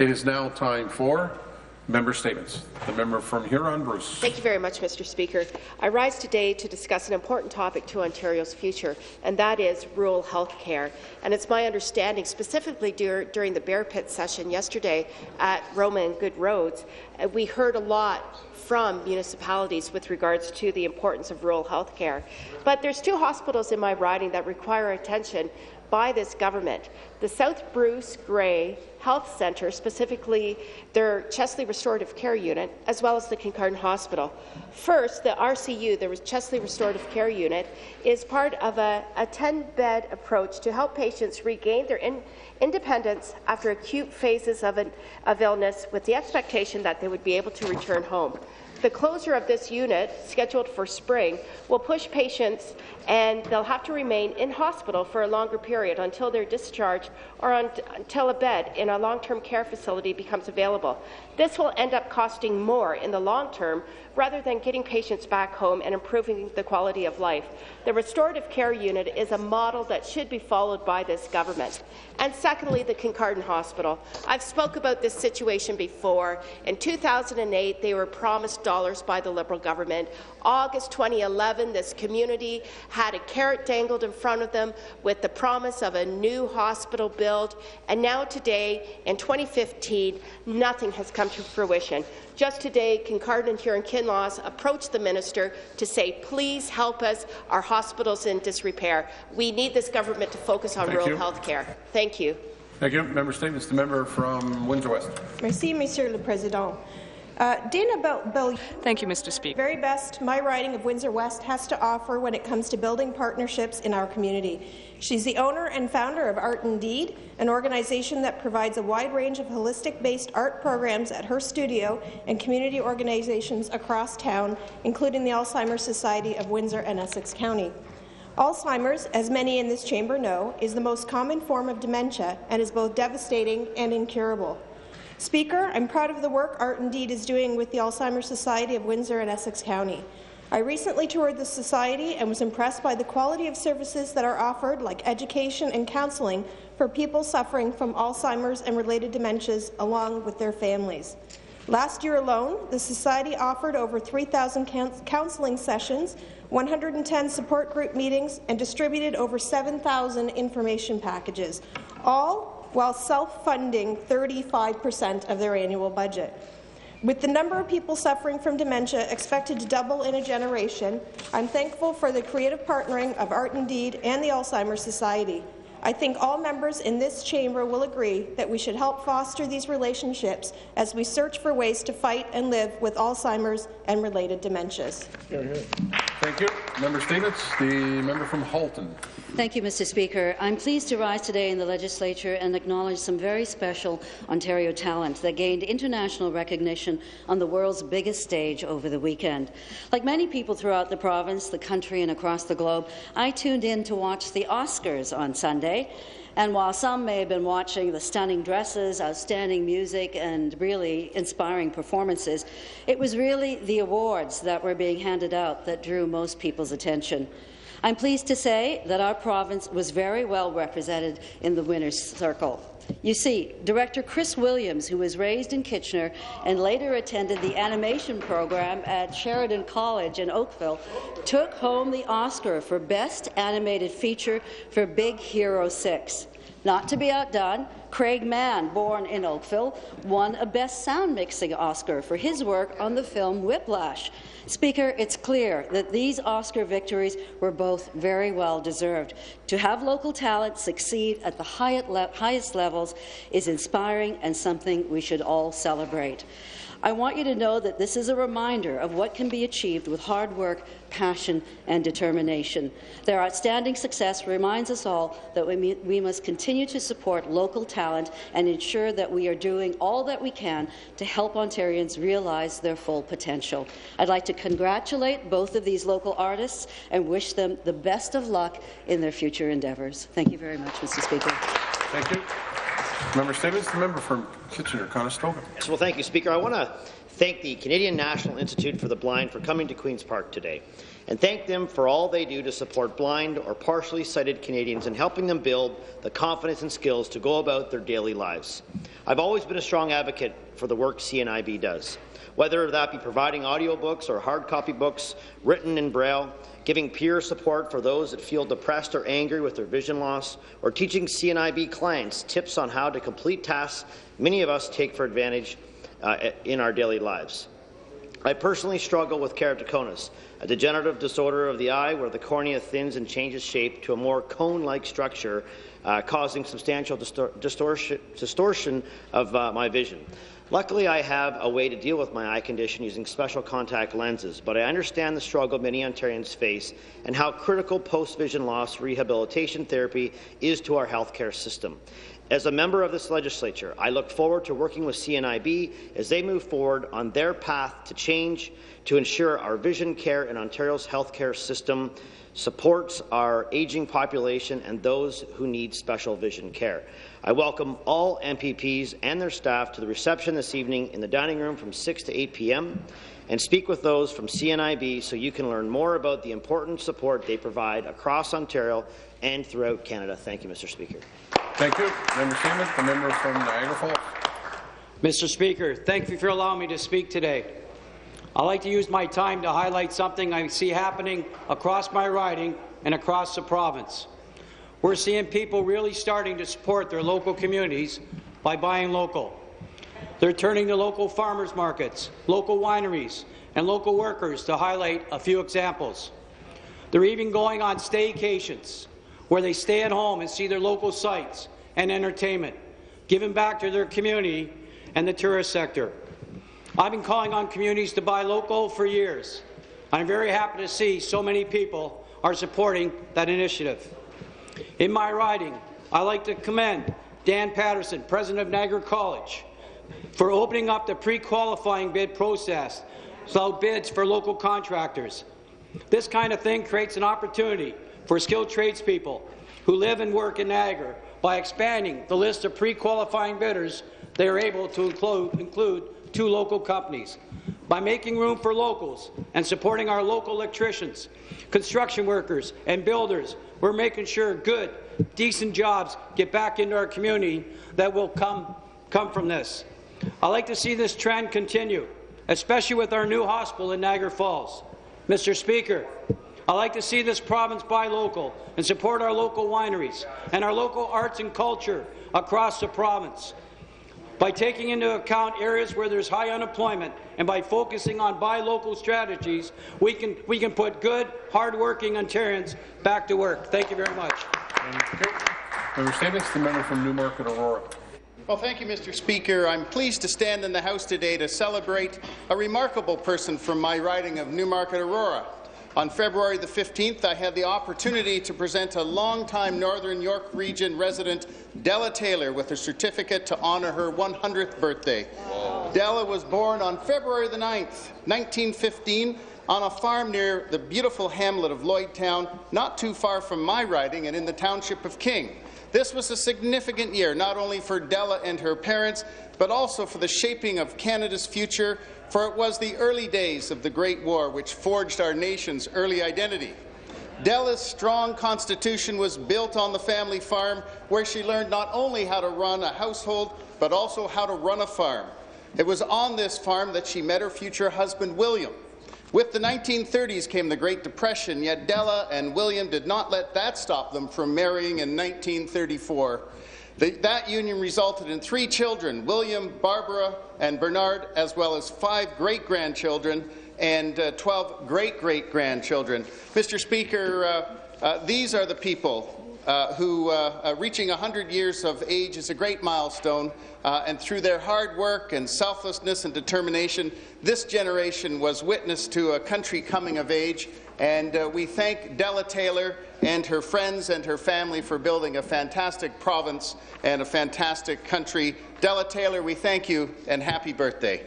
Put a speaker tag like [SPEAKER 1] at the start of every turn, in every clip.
[SPEAKER 1] It is now time for member statements. The member from Huron-Bruce.
[SPEAKER 2] Thank you very much, Mr. Speaker. I rise today to discuss an important topic to Ontario's future, and that is rural health care. And it's my understanding, specifically dur during the Bear Pit session yesterday at Roma and Good Roads, uh, we heard a lot from municipalities with regards to the importance of rural health care. But there's two hospitals in my riding that require attention by this government. The South Bruce Grey Health Centre, specifically their Chesley Restorative Care Unit, as well as the Kincardine Hospital. First, the RCU, the Chesley Restorative Care Unit, is part of a 10-bed approach to help patients regain their in independence after acute phases of, an, of illness with the expectation that they would be able to return home. The closure of this unit, scheduled for spring, will push patients and they'll have to remain in hospital for a longer period until they're discharged or un until a bed in a long-term care facility becomes available. This will end up costing more in the long term rather than getting patients back home and improving the quality of life. The restorative care unit is a model that should be followed by this government. And secondly, the Kincardine Hospital. I've spoke about this situation before. In 2008, they were promised dollars by the Liberal government. August 2011, this community had a carrot dangled in front of them with the promise of a new hospital build, and now today, in 2015, nothing has come to fruition. Just today, Kincardine and Huron Kinloss approached the minister to say, please help us. Our hospital's in disrepair. We need this government to focus on
[SPEAKER 1] Thank
[SPEAKER 2] rural
[SPEAKER 1] you.
[SPEAKER 2] health care. Thank you.
[SPEAKER 1] Thank you. Member statements. The member from Windsor West.
[SPEAKER 3] Merci, Monsieur le Président. Uh, Dana Bell,
[SPEAKER 4] Thank you, Mr. Speaker.
[SPEAKER 3] very best my riding of Windsor West has to offer when it comes to building partnerships in our community. She's the owner and founder of Art and Deed, an organization that provides a wide range of holistic-based art programs at her studio and community organizations across town, including the Alzheimer's Society of Windsor and Essex County. Alzheimer's, as many in this chamber know, is the most common form of dementia and is both devastating and incurable. Speaker, I'm proud of the work Art and Deed is doing with the Alzheimer's Society of Windsor and Essex County. I recently toured the society and was impressed by the quality of services that are offered, like education and counselling, for people suffering from Alzheimer's and related dementias, along with their families. Last year alone, the Society offered over 3,000 counselling sessions, 110 support group meetings, and distributed over 7,000 information packages, all while self-funding 35 per cent of their annual budget. With the number of people suffering from dementia expected to double in a generation, I'm thankful for the creative partnering of Art and Deed and the Alzheimer's Society. I think all members in this chamber will agree that we should help foster these relationships as we search for ways to fight and live with Alzheimer's and related dementias.
[SPEAKER 1] Thank you. Member statements. The member from Halton.
[SPEAKER 5] Thank you, Mr. Speaker. I'm pleased to rise today in the legislature and acknowledge some very special Ontario talent that gained international recognition on the world's biggest stage over the weekend. Like many people throughout the province, the country, and across the globe, I tuned in to watch the Oscars on Sunday. And while some may have been watching the stunning dresses, outstanding music, and really inspiring performances, it was really the awards that were being handed out that drew most people's attention. I'm pleased to say that our province was very well represented in the winner's circle. You see, director Chris Williams, who was raised in Kitchener and later attended the animation program at Sheridan College in Oakville, took home the Oscar for Best Animated Feature for Big Hero 6. Not to be outdone, Craig Mann, born in Oakville, won a Best Sound Mixing Oscar for his work on the film Whiplash. Speaker, it's clear that these Oscar victories were both very well deserved. To have local talent succeed at the highest levels is inspiring and something we should all celebrate. I want you to know that this is a reminder of what can be achieved with hard work, passion and determination. Their outstanding success reminds us all that we, we must continue to support local talent and ensure that we are doing all that we can to help Ontarians realize their full potential. I'd like to congratulate both of these local artists and wish them the best of luck in their future endeavours. Thank you very much, Mr. Speaker.
[SPEAKER 1] Thank you. Member statements. The member from Kitchener-Conestoga.
[SPEAKER 6] Yes, well, thank you, Speaker. I want to thank the Canadian National Institute for the Blind for coming to Queen's Park today
[SPEAKER 4] and thank them for all they do to support blind or partially sighted Canadians and helping them build the confidence and skills to go about their daily lives. I've always been a strong advocate for the work CNIB does, whether that be providing audiobooks or hard copy books written in Braille, giving peer support for those that feel depressed or angry with their vision loss, or teaching CNIB clients tips on how to complete tasks many of us take for advantage uh, in our daily lives. I personally struggle with keratoconus, a degenerative disorder of the eye where the cornea thins and changes shape to a more cone-like structure, uh, causing substantial distor distortion, of uh, my vision. Luckily, I have a way to deal with my eye condition using special contact lenses, but I understand the struggle many Ontarians face and how critical post-vision loss rehabilitation therapy is to our healthcare system. As a member of this legislature, I look forward to working with CNIB as they move forward on their path to change to ensure our vision care in Ontario's healthcare system supports our aging population and those who need special vision care. I welcome all MPPs and their staff to the reception this evening in the dining room from 6 to 8 p.m. and speak with those from CNIB so you can learn more about the important support they provide across Ontario and throughout Canada. Thank you, Mr. Speaker.
[SPEAKER 1] Thank you. Member statements, the member from Niagara Falls.
[SPEAKER 6] Mr. Speaker, thank you for allowing me to speak today. I'd like to use my time to highlight something I see happening across my riding and across the province. We're seeing people really starting to support their local communities by buying local. They're turning to local farmers markets, local wineries, and local workers to highlight a few examples. They're even going on staycations, where they stay at home and see their local sites and entertainment, giving back to their community and the tourist sector. I've been calling on communities to buy local for years. I'm very happy to see so many people are supporting that initiative. In my riding, I'd like to commend Dan Patterson, president of Niagara College, for opening up the pre-qualifying bid process so bids for local contractors. This kind of thing creates an opportunity for skilled tradespeople who live and work in Niagara by expanding the list of pre-qualifying bidders they are able to include, include two local companies. By making room for locals and supporting our local electricians, construction workers and builders, we're making sure good, decent jobs get back into our community that will come, come from this. I like to see this trend continue, especially with our new hospital in Niagara Falls. Mr. Speaker, I like to see this province buy local and support our local wineries and our local arts and culture across the province. By taking into account areas where there's high unemployment and by focusing on buy local strategies, we can, we can put good, hard-working Ontarians back to work. Thank you very much.
[SPEAKER 1] Member statements, the member from Newmarket Aurora.
[SPEAKER 7] Well, thank you, Mr. Speaker. I'm pleased to stand in the House today to celebrate a remarkable person from my riding of Newmarket Aurora. On February the 15th, I had the opportunity to present a longtime Northern York Region resident, Della Taylor, with a certificate to honour her 100th birthday. Wow. Della was born on February the 9th, 1915, on a farm near the beautiful hamlet of Lloydtown, not too far from my riding and in the township of King. This was a significant year, not only for Della and her parents, but also for the shaping of Canada's future for it was the early days of the Great War which forged our nation's early identity. Della's strong constitution was built on the family farm, where she learned not only how to run a household, but also how to run a farm. It was on this farm that she met her future husband, William. With the 1930s came the Great Depression, yet Della and William did not let that stop them from marrying in 1934. The, that union resulted in three children, William, Barbara, and Bernard, as well as five great-grandchildren and uh, 12 great-great-grandchildren. Mr. Speaker, uh, uh, these are the people uh, who, uh, uh, reaching 100 years of age is a great milestone, and through their hard work and selflessness and determination, this generation was witness to a country coming of age, and we thank Della Taylor and her friends and her family for building a fantastic province and a fantastic country. Della Taylor, we thank you and happy birthday.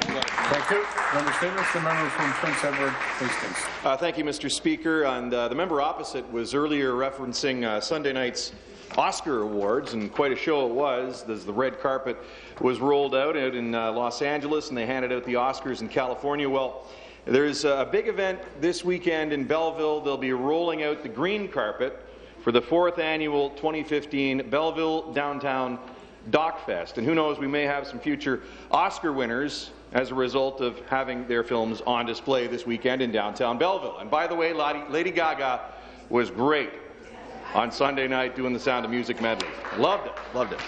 [SPEAKER 1] Thank you. Member the member from Prince Edward Hastings.
[SPEAKER 8] Uh, thank you, Mr. Speaker. And uh, the member opposite was earlier referencing uh, Sunday night's Oscar Awards, and quite a show it was as the red carpet was rolled out, out in uh, Los Angeles, and they handed out the Oscars in California. Well, There's a big event this weekend in Belleville. They'll be rolling out the green carpet for the fourth annual 2015 Belleville Downtown Doc Fest. And who knows, we may have some future Oscar winners as a result of having their films on display this weekend in downtown Belleville. And by the way, Lady Gaga was great on Sunday night doing the Sound of Music medley. Loved it, loved it.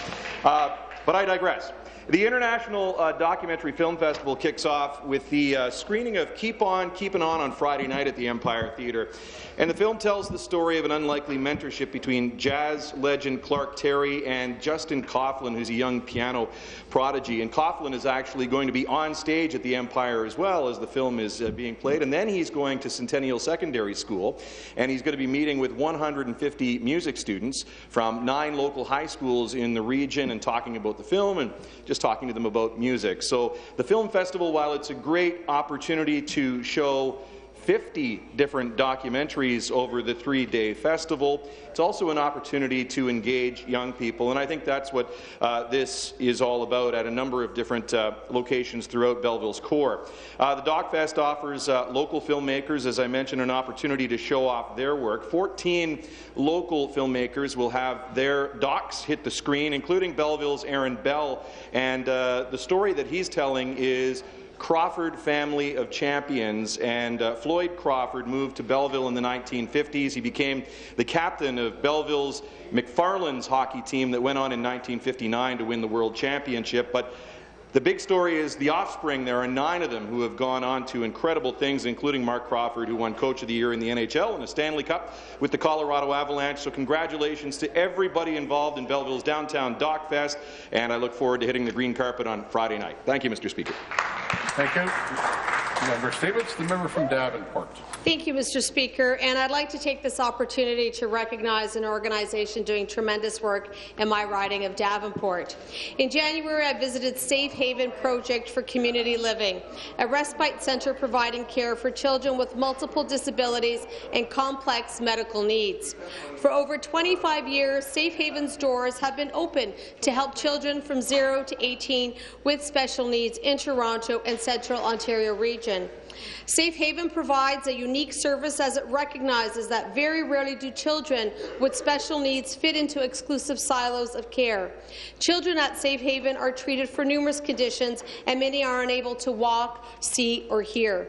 [SPEAKER 8] Uh, but I digress. The International uh, Documentary Film Festival kicks off with the uh, screening of Keep On, Keeping On on Friday night at the Empire Theatre. And the film tells the story of an unlikely mentorship between jazz legend Clark Terry and Justin Kauflin, who's a young piano prodigy. And Kauflin is actually going to be on stage at the Empire as well as the film is uh, being played. And then he's going to Centennial Secondary School, and he's going to be meeting with 150 music students from nine local high schools in the region and talking about the film and just talking to them about music. So the film festival, while it's a great opportunity to show 50 different documentaries over the three-day festival. It's also an opportunity to engage young people, and I think that's what uh, this is all about at a number of different uh, locations throughout Belleville's core. Uh, the DocFest offers uh, local filmmakers, as I mentioned, an opportunity to show off their work. 14 local filmmakers will have their docs hit the screen, including Belleville's Aaron Bell, and uh, the story that he's telling is Crawford family of champions, and uh, Floyd Crawford moved to Belleville in the 1950s. He became the captain of Belleville's McFarland's hockey team that went on in 1959 to win the World Championship. But the big story is the offspring. There are nine of them who have gone on to incredible things, including Marc Crawford, who won Coach of the Year in the NHL and a Stanley Cup with the Colorado Avalanche. So congratulations to everybody involved in Belleville's Downtown Doc Fest, and I look forward to hitting the green carpet on Friday night. Thank you, Mr. Speaker.
[SPEAKER 1] Thank you. Member statements. The member from Davenport.
[SPEAKER 9] Thank you, Mr. Speaker. And I'd like to take this opportunity to recognize an organization doing tremendous work in my riding of Davenport. In January, I visited Safe Haven Project for Community Living, a respite centre providing care for children with multiple disabilities and complex medical needs. For over 25 years, Safe Haven's doors have been open to help children from 0 to 18 with special needs in Toronto and Central Ontario region religion Safe Haven provides a unique service as it recognizes that very rarely do children with special needs fit into exclusive silos of care. Children at Safe Haven are treated for numerous conditions, and many are unable to walk, see, or hear.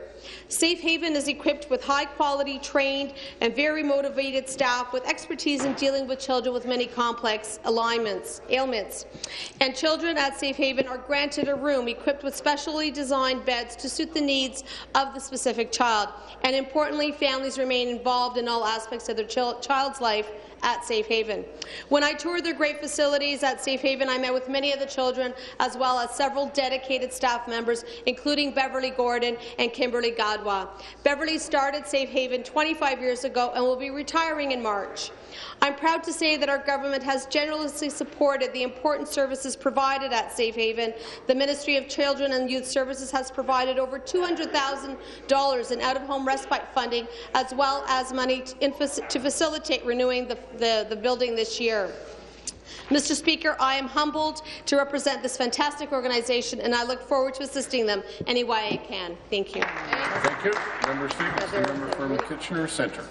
[SPEAKER 9] Safe Haven is equipped with high-quality, trained, and very motivated staff with expertise in dealing with children with many complex alignments, ailments. And children at Safe Haven are granted a room equipped with specially designed beds to suit the needs of the specific child. And importantly, families remain involved in all aspects of their child's life at Safe Haven. When I toured their great facilities at Safe Haven, I met with many of the children as well as several dedicated staff members, including Beverly Gordon and Kimberly Godwa. Beverly started Safe Haven 25 years ago and will be retiring in March. I'm proud to say that our government has generously supported the important services provided at Safe Haven. The Ministry of Children and Youth Services has provided over $200,000 in out-of-home respite funding, as well as money to facilitate renewing the, the, the building this year. Mr. Speaker, I am humbled to represent this fantastic organization, and I look forward to assisting them any way I can. Thank you.
[SPEAKER 1] Thank you. Member statements, member from Kitchener Centre.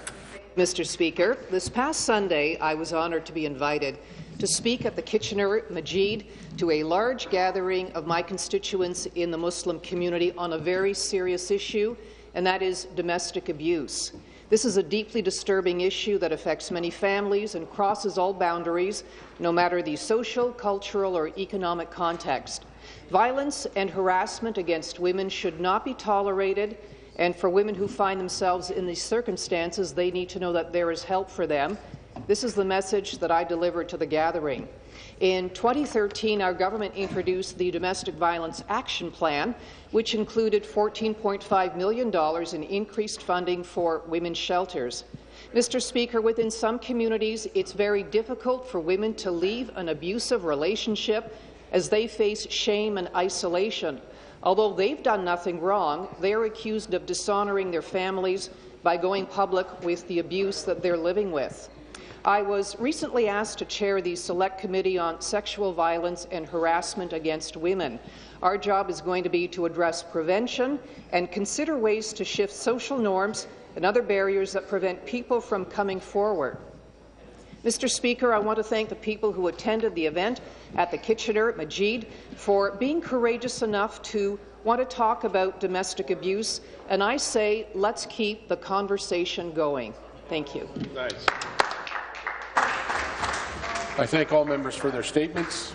[SPEAKER 10] Mr. Speaker, this past Sunday, I was honoured to be invited to speak at the Kitchener Masjid to a large gathering of my constituents in the Muslim community on a very serious issue, and that is domestic abuse. This is a deeply disturbing issue that affects many families and crosses all boundaries, no matter the social, cultural, or economic context. Violence and harassment against women should not be tolerated, and for women who find themselves in these circumstances, they need to know that there is help for them. This is the message that I delivered to the gathering. In 2013, our government introduced the Domestic Violence Action Plan, which included $14.5 million in increased funding for women's shelters. Mr. Speaker, within some communities, it's very difficult for women to leave an abusive relationship as they face shame and isolation. Although they've done nothing wrong, they're accused of dishonouring their families by going public with the abuse that they're living with. I was recently asked to chair the Select Committee on Sexual Violence and Harassment Against Women. Our job is going to be to address prevention and consider ways to shift social norms and other barriers that prevent people from coming forward. Mr. Speaker, I want to thank the people who attended the event at the Kitchener Masjid for being courageous enough to want to talk about domestic abuse, and I say let's keep the conversation going. Thank you. Nice.
[SPEAKER 1] I thank all members for their statements.